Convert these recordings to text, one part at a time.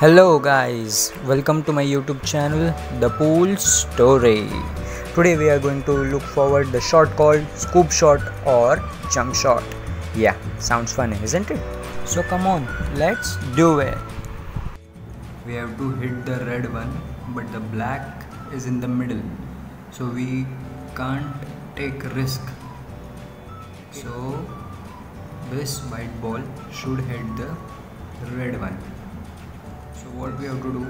Hello guys, welcome to my YouTube channel The Pool Story. Today we are going to look forward the shot called scoop shot or jump shot. Yeah, sounds fun, isn't it? So come on, let's do it. We have to hit the red one, but the black is in the middle. So we can't take risk. So this white ball should hit the red one what we have to do.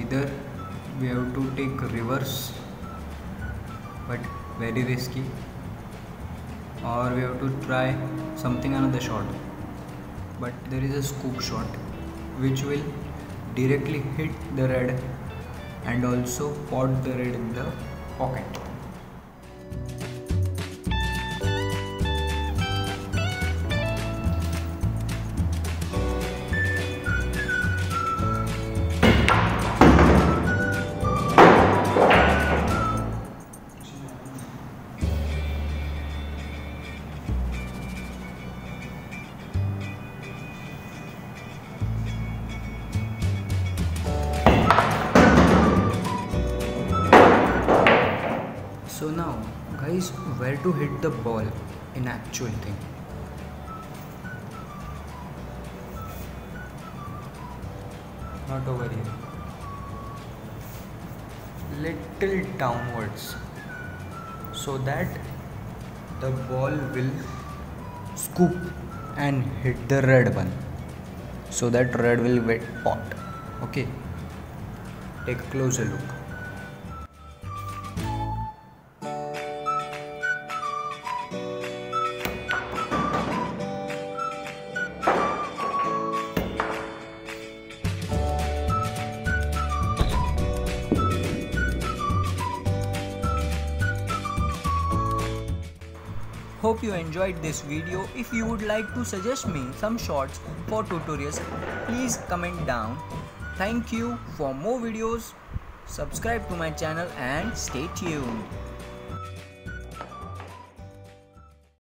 Either we have to take reverse but very risky or we have to try something another shot. But there is a scoop shot which will directly hit the red and also pot the red in the pocket So now, guys, where to hit the ball in actual thing? Not over here. Little downwards, so that the ball will scoop and hit the red one. So that red will get pot. Okay. Take a closer look. Hope you enjoyed this video. If you would like to suggest me some shots for tutorials, please comment down. Thank you for more videos. Subscribe to my channel and stay tuned.